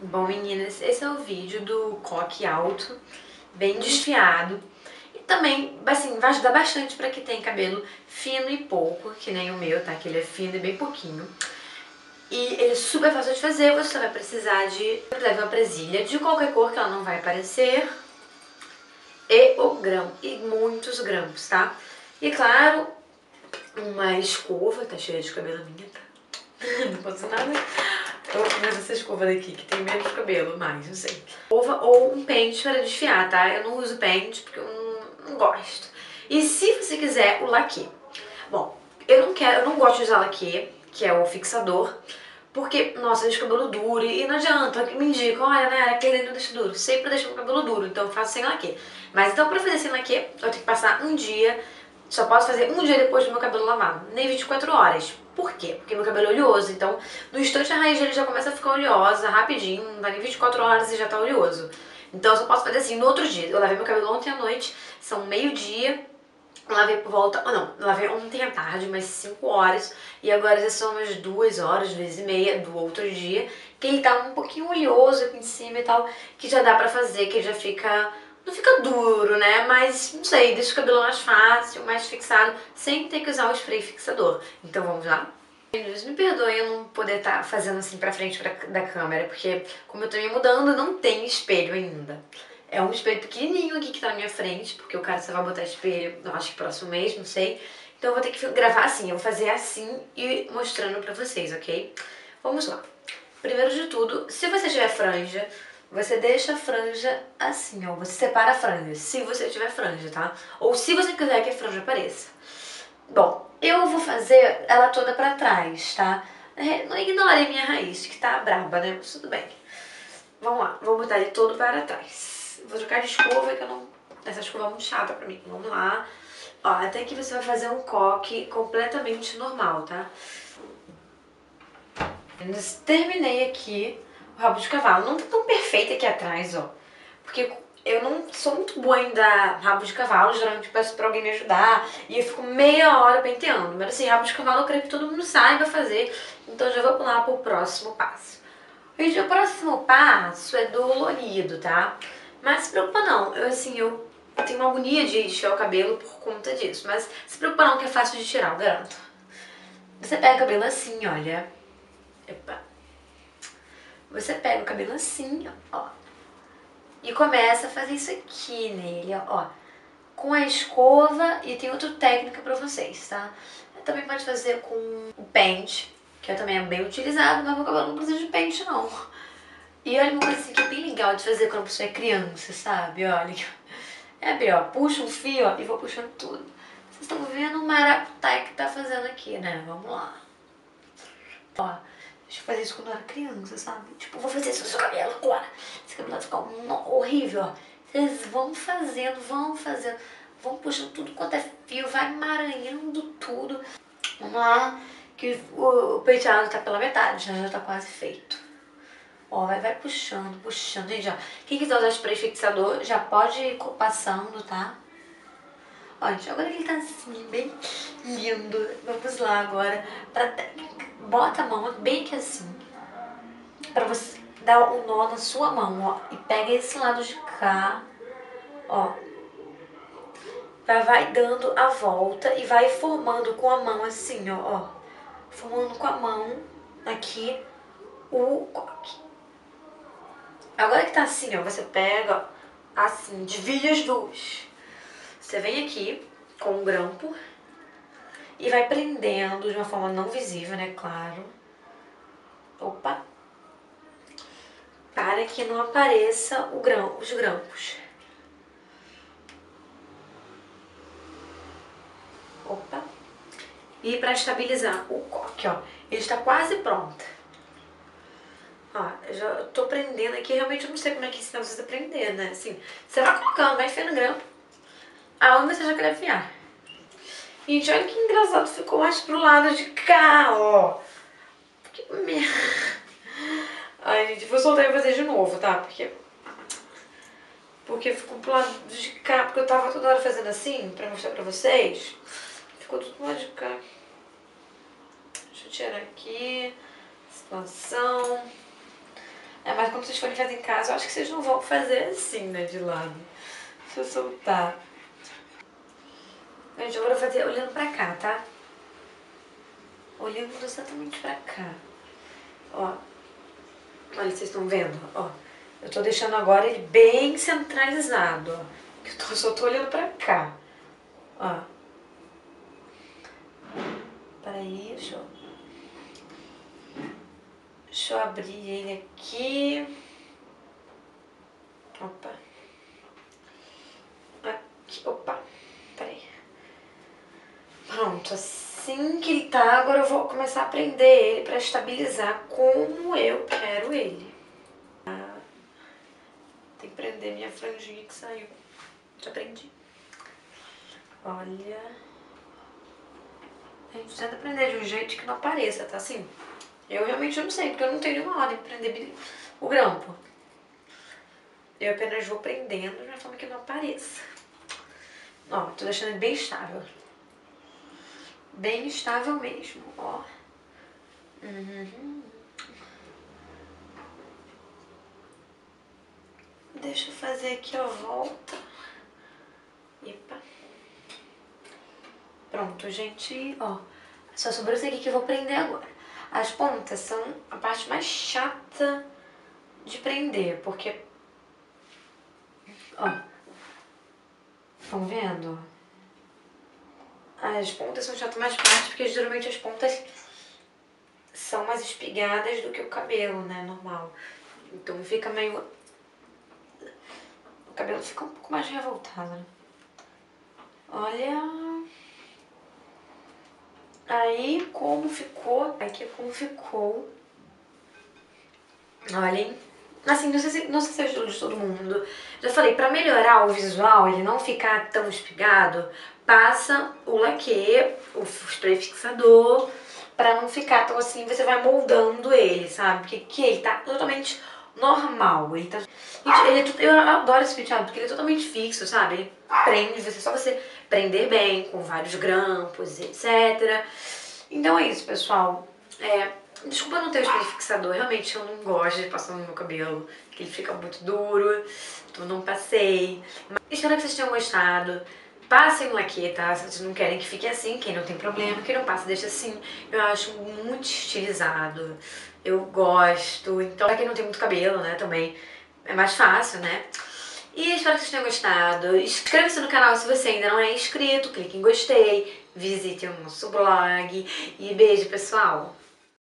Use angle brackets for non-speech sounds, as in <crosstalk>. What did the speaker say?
Bom, meninas, esse é o vídeo do coque alto, bem desfiado. E também, assim, vai ajudar bastante pra quem tem cabelo fino e pouco, que nem o meu, tá? Que ele é fino e bem pouquinho. E ele é super fácil de fazer, você só vai precisar de uma presilha de qualquer cor que ela não vai aparecer. E o grão, e muitos grampos, tá? E claro, uma escova, tá cheia de cabelo minha, tá? <laughs> não posso nada. Eu vou fazer essa escova daqui, que tem menos cabelo, mais, não sei. Escova ou um pente para desfiar, tá? Eu não uso pente porque eu não, não gosto. E se você quiser o laque. Bom, eu não quero, eu não gosto de usar laque, que é o fixador, porque, nossa, deixa o cabelo duro e não adianta, me indicam, olha, né, aquele não deixa duro, sempre deixa o cabelo duro, então eu faço sem laque. Mas então pra fazer sem laque, eu tenho que passar um dia, só posso fazer um dia depois do meu cabelo lavado, nem 24 horas. Por quê? Porque meu cabelo é oleoso, então no instante a raiz dele já começa a ficar oleosa rapidinho, não dá nem 24 horas e já tá oleoso. Então eu só posso fazer assim no outro dia. Eu lavei meu cabelo ontem à noite, são meio-dia, lavei por volta, oh não, lavei ontem à tarde, umas 5 horas, e agora já são umas 2 horas, 2 e meia do outro dia, que ele tá um pouquinho oleoso aqui em cima e tal, que já dá pra fazer, que já fica, não fica duro, né, mas não sei, deixa o cabelo mais fácil, mais fixado, sem ter que usar o spray fixador. Então vamos lá? Meninos, me perdoem eu não poder estar tá fazendo assim pra frente pra, da câmera, porque como eu tô me mudando, não tem espelho ainda. É um espelho pequenininho aqui que tá na minha frente, porque o cara só vai botar espelho, eu acho que próximo mês, não sei. Então eu vou ter que gravar assim, eu vou fazer assim e mostrando pra vocês, ok? Vamos lá. Primeiro de tudo, se você tiver franja, você deixa a franja assim, ó. Você separa a franja, se você tiver franja, tá? Ou se você quiser que a franja apareça. Bom, eu vou fazer ela toda pra trás, tá? É, não ignore minha raiz, que tá braba, né? Mas tudo bem. Vamos lá, vou botar ele todo para trás. Vou trocar de escova, que eu não... Essa escova é muito chata pra mim. Vamos lá. Ó, até que você vai fazer um coque completamente normal, tá? Terminei aqui rabo de cavalo. Não tá tão perfeito aqui atrás, ó. Porque eu não sou muito boa em dar rabo de cavalo, geralmente peço pra alguém me ajudar e eu fico meia hora penteando. Mas assim, rabo de cavalo eu creio que todo mundo saiba fazer, então já vou pular pro próximo passo. E o próximo passo é dolorido, tá? Mas se preocupa não, eu assim, eu tenho uma agonia de desfiar o cabelo por conta disso, mas se preocupa não que é fácil de tirar, eu garanto. Você pega o cabelo assim, olha. Epa. Você pega o cabelo assim, ó. E começa a fazer isso aqui nele, ó. Com a escova e tem outra técnica pra vocês, tá? Também pode fazer com o pente, que também é bem utilizado, mas meu cabelo não precisa de pente não. E olha uma coisa assim que é bem legal de fazer quando a pessoa é criança, sabe? Olha, é bem, ó, puxa um fio ó, e vou puxando tudo. Vocês estão vendo o maracutaia que tá fazendo aqui, né? Vamos lá. Ó, deixa eu fazer isso quando eu era criança, sabe? Tipo, vou fazer isso no seu cabelo agora. Esse cabelo vai ficar horrível, ó. Vocês vão fazendo, vão fazendo. Vão puxando tudo quanto é fio, vai emaranhando tudo. Vamos lá, que o penteado tá pela metade, já, já tá quase feito. Ó, vai, vai puxando, puxando. Gente, ó, quem quiser usar spray fixador já pode ir passando, tá? Ó, gente, agora que ele tá assim, bem lindo. Vamos lá agora pra técnica. Bota a mão bem que assim, pra você dar um nó na sua mão, ó. E pega esse lado de cá, ó. Vai, vai dando a volta e vai formando com a mão assim, ó, ó. Formando com a mão aqui o coque. Agora que tá assim, ó, você pega, assim, divide as duas. Você vem aqui com um grampo e vai prendendo de uma forma não visível, né, claro. Opa! Para que não apareça o gram, os grampos. Opa! E para estabilizar o coque, ó, ele está quase pronto. Ó, eu já tô prendendo aqui, realmente eu não sei como é que ensina vocês a prender, né? Assim, você vai colocando, vai enfiando grampo, aonde você já quer enfiar. Gente, olha que engraçado, ficou mais pro lado de cá, ó. Que merda. Ai, gente, vou soltar e fazer de novo, tá? Porque... Porque ficou pro lado de cá, porque eu tava toda hora fazendo assim, pra mostrar pra vocês. Ficou tudo pro lado de cá. Deixa eu tirar aqui. Situação. É, mas quando vocês forem fazer em casa, eu acho que vocês não vão fazer assim, né, de lado. Deixa eu soltar. Gente, agora eu vou fazer olhando pra cá, tá? Olhando exatamente pra cá. Ó. Olha, vocês estão vendo? Ó. Eu tô deixando agora ele bem centralizado, ó. Eu tô, só tô olhando pra cá. Ó. Peraí, deixa eu... Deixa eu abrir ele aqui. Opa. Aqui, opa. Peraí. Pronto, assim que ele tá, agora eu vou começar a prender ele pra estabilizar como eu quero ele. Tem que prender minha franjinha que saiu. Já prendi. Olha. A gente tenta prender de um jeito que não apareça, tá assim? Eu realmente não sei, porque eu não tenho nenhuma ordem pra prender o grampo. Eu apenas vou prendendo de uma forma que não apareça. Ó, tô deixando ele bem estável. Bem estável mesmo, ó. Uhum. Deixa eu fazer aqui a volta. Epa. Pronto, gente, ó. Só sobrou isso aqui que eu vou prender agora. As pontas são a parte mais chata de prender, porque... Ó. Estão vendo? As pontas são chatas mais parte porque geralmente as pontas são mais espigadas do que o cabelo, né, normal. Então fica meio... O cabelo fica um pouco mais revoltado, né? Olha... Aí, como ficou, aqui como ficou. Olhem. Assim, não sei se, não sei se estilo de todo mundo. Já falei, pra melhorar o visual, ele não ficar tão espigado, passa o laque, o spray fixador, pra não ficar tão assim, você vai moldando ele, sabe? Porque que ele tá totalmente normal. Ele tá... Ele é, eu adoro esse penteado, porque ele é totalmente fixo, sabe? Ele prende, você, só você prender bem, com vários grampos, etc. Então é isso, pessoal. É, desculpa não ter o fixador, realmente eu não gosto de passar no meu cabelo, que ele fica muito duro, então não passei. Mas espero que vocês tenham gostado. Passem laque, tá? Se vocês não querem que fique assim, quem não tem problema, quem não passa deixa assim. Eu acho muito estilizado, eu gosto. Então, pra quem não tem muito cabelo, né, também é mais fácil, né? E espero que vocês tenham gostado. Inscreva-se no canal se você ainda não é inscrito, clique em gostei, visite o nosso blog e beijo, pessoal!